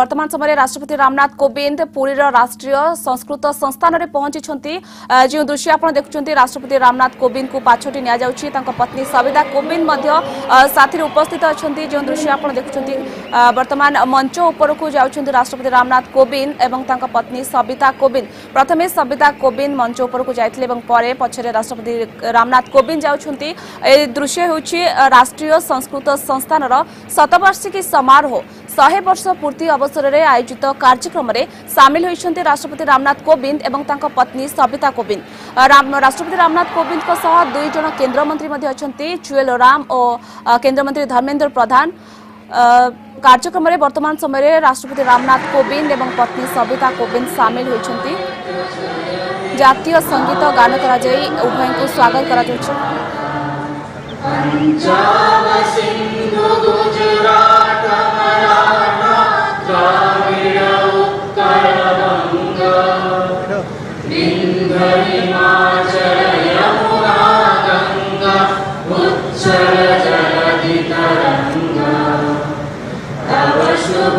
বর্তমান সময় রাষ্ট্রপতি রামনাথ কোবিন্দ পুরীর রাষ্ট্রীয় সংস্কৃত সংস্থানের পৌঁছিছন্তি যে দৃশ্য আপনার দেখুছেন রাষ্ট্রপতি রামনাথ কোবিন্দ পাছটি নিয়া যাচ্ছে তাঁর পত্নী সবিতা কোবিন্দ সাথে উপস্থিত অনেক যে দৃশ্য আপনার দেখুছেন বর্তমান মঞ্চ উপরক যাচ্ছেন রাষ্ট্রপতি রামনাথ কোবিন্দ এবং তাঁর পত্নী সবিতা কোবিন্দ প্রথমে সবিতা কোবিন্দ মঞ্চ উপরক যাই এবং পরে পছরে রাষ্ট্রপতি রামনাথ কোবিন্দ যাচ্ছেন এই দৃশ্য হচ্ছে রাষ্ট্রীয় সংস্কৃত সংস্থানর শতবার্ষিকী সমারোহ ସଂସ୍କୃତ ସଂସ୍ଥାନର ଶତବାର୍ଷିକୀ ସମାରୋହ ଶହେ ବର୍ଷ ପୂର୍ତ୍ତି ଅବସରରେ ଆୟୋଜିତ କାର୍ଯ୍ୟକ୍ରମରେ ସାମିଲ ହୋଇଛନ୍ତି ରାଷ୍ଟ୍ରପତି ରାମନାଥ କୋବିନ୍ଦ ଏବଂ ତାଙ୍କ ପତ୍ନୀ ସବିତା କୋବିନ୍ଦ ଅ, ରାମ- ରାଷ୍ଟ୍ରପତି ରାମନାଥ କୋବିନ୍ଦଙ୍କ ସହ ଦୁଇ ଜଣ କେନ୍ଦ୍ରମନ୍ତ୍ରୀ ମଧ୍ୟ ଅଛନ୍ତି ଜୁଏଲ ଓରାମ ଓ ଅ, କେନ୍ଦ୍ରମନ୍ତ୍ରୀ ଧର୍ମେନ୍ଦ୍ର ପ୍ରଧାନ ଅ, କାର୍ଯ୍ୟକ୍ରମରେ ବର୍ତ୍ତମାନ ସମୟରେ ରାଷ୍ଟ୍ରପତି ରାମନାଥ କୋବିନ୍ଦ ଏବଂ ପତ୍ନୀ ସବିତା କୋବିନ୍ଦ ସାମିଲ ହୋଇଛନ୍ତି ଜାତୀୟ ସଙ୍ଗୀତ ଗାନ କରାଯାଇ ଉଭୟଙ୍କୁ ସ୍ୱାଗତ କରାଯାଉଛି उच्चल जलधि तरङ्गा तव शुभ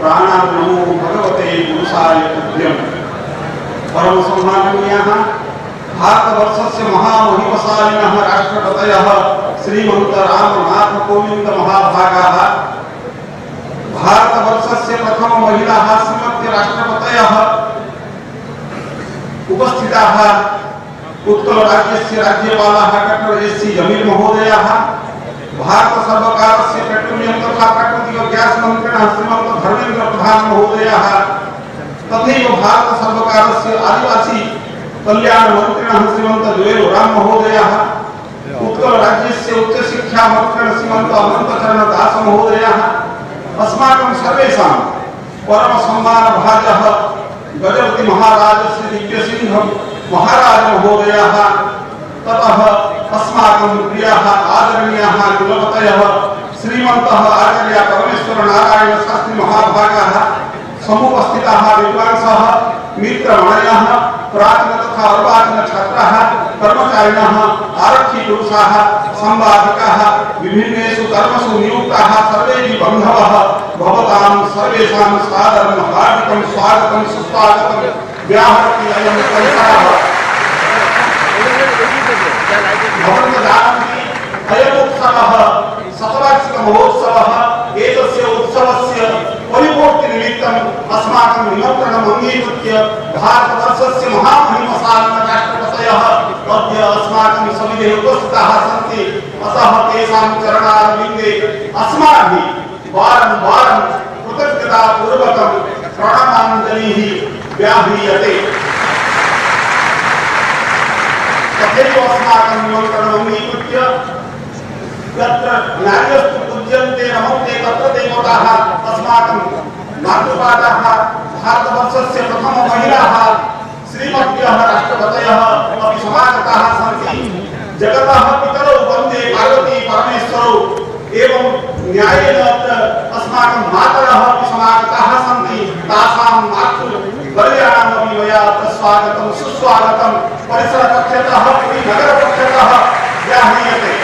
प्राणां नमो भगवते पुरुषाय तुभ्यम् परम सम्माननीयः भारतवर्षस्य महामहिमशालिनः राष्ट्रपतयः श्रीमन्त रामनाथ कोविन्द महाभागाः भारतवर्षस्य प्रथम महिलाः श्रीमती राष्ट्रपतयः उपस्थिताः उत्कलराज्यस्य राज्यपालाः डॉक्टर एस् सी जमील महोदयाः, भारत सर्वकारस्य पेट्रोलियम तथा प्राकृतिक गैस मन्त्रिणः श्रीमन्त धर्मेन्द्र प्रधान महोदयाः तथैव भारत सर्वकारस्य आदिवासी कल्याण मन्त्रिणः श्रीमन्त द्वैरो राम महोदयाः उत्कल राज्यस्य उच्च शिक्षा मन्त्रिणः श्रीमन्त अनन्तचरण दास महोदयाः अस्माकं सर्वेषां परम सम्मान भाजः गजपति महाराज श्री दिव्यसिंह महाराज महोदयाः ततः अस्माकं प्रियाः आदरणीयाः कुलपतयः श्रीमन्तः आचार्य परमेश्वर नारायण शास्त्री महाभागाः, समुपस्थिताः, विद्वांसः, मित्रमणयः, प्राचीन तथा अर्वाचीन छात्राः, कर्मचारिणः आरक्षिपुरुषाः संवादिकाः, विभिन्नेषु कर्मसु नियुक्ताः, सर्वेऽपि बन्धवः, भवतां सर्वेषां सादरं हार्दिकं स्वागतं, सुस्वागतं, व्याहरति अयं संसारः शतवार्षिकमहोत्सवः एतस्य उत्सवस्य परिपूर्तिनिमित्तम् अस्माकं निमन्त्रणम् अङ्गीकृत्य भारतवर्षस्य महामहिमशालिनः राष्ट्रपतयः अद्य अस्माकं सविधे उपस्थिताः सन्ति अतः तेषां चरणारविन्दे अस्माभिः वारं वारं कृतज्ञतापूर्वकं प्रणमाञ्जलिः व्याह्रियते तथैव अस्माकं निमन्त्रणम् अङ्गीकृत्य यत्र नार्यस्तु पूज्यन्ते नमन्ते तत्र देवताः अस्माकं मातृपादाः भारतवर्षस्य प्रथममहिलाः श्रीमद्यः राष्ट्रपतयः अपि समागताः सन्ति। जगतः पितरौ वंदे पार्वती परमेश्वरौ। एवं न्यायेन अत्र अस्माकं मातरः अपि समागताः सन्ति। तासां मातृवर्याणामपि मया अत्र स्वागतं, सुस्वागतं। परिसरपक्षतः पुरीनगरपक्षतः व्याह्रियते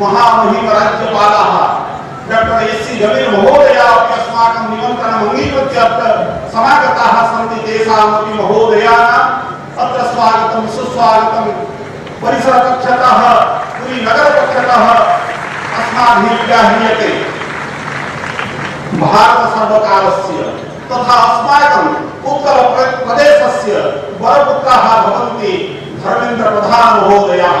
महामहिमराज्यपालाः डॉक्टर एस सी जमीर महोदया अपि अस्माकं निमन्त्रणम् अङ्गीकृत्य अत्र समागताः सन्ति तेषामपि महोदयानाम् अत्र स्वागतं, सुस्वागतं। परिसरपक्षतः पुरीनगरपक्षतः अस्माभिः व्याह्रियते भारतसर्वकारस्य तथा अस्माकम् उत्तरप्रदेशस्य वरपुत्राः भवन्ति धर्मेन्द्रप्रधानमहोदयाः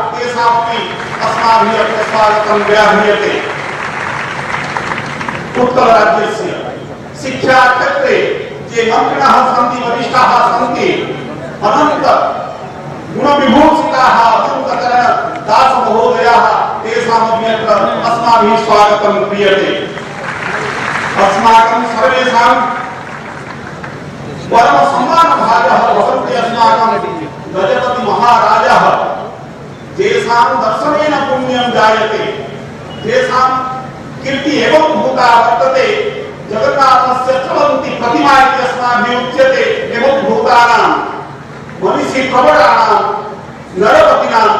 अस्माभिः अत्र स्वागतं व्याह्रियते उत्तरराज्यस्य शिक्षाक्षेत्रे ये मन्त्रिणः सन्ति वरिष्ठाः सन्ति अनन्त गुणविभूषिताः अनन्तकरण दास महोदयाः तेषामपि अत्र अस्माभिः स्वागतं क्रियते अस्माकं सर्वेषां परमसम्मानभाजः भवन्ति अस्माकं महाराजः तेषां दर्शनेन पुण्यं जायते। तेषां कीर्ति एवं भूता वर्तते। जगन्नाथस्य चलन्ति प्रतिमा इति अस्माभिः उच्यते एवं भूतानां मनीषी प्रवराणां नरपतीनाम्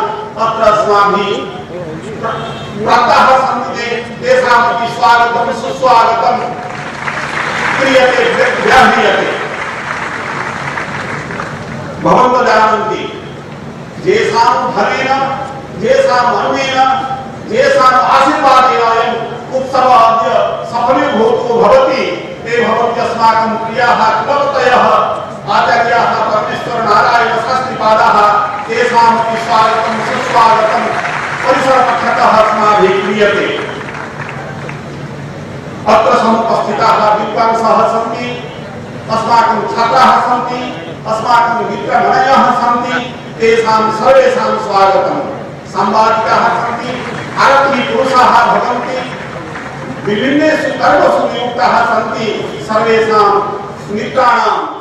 अत्र अस्माभिः प्रातः सन्ति ते तेषामपि स्वागतं सुस्वागतं क्रियते, व्याह्रियते। भवन्तः जानन्ति येषां धनेन येषाम् अन्नेन येषाम् आशीर्वादेन अद्य सफलीभूतो भवति। ते कुलपतयः आचार्याः परमेश्वर नारायण शास्त्रीपादाः तेषामपि स्वागतं सुस्वागतं परिसरपक्षतः अस्माभिः क्रियते। अत्र समुपस्थिताः विद्वांसः सन्ति, अस्माकं छात्राः सन्ति, अस्माकं मित्रमणयः सन्ति, तेषां सर्वेषां स्वागतं साम्बादिकाः सन्ति भारतीयपुरुषाः भवन्ति। विभिन्नेषु कर्मसु नियुक्ताः सन्ति। सर्वेषां मित्राणां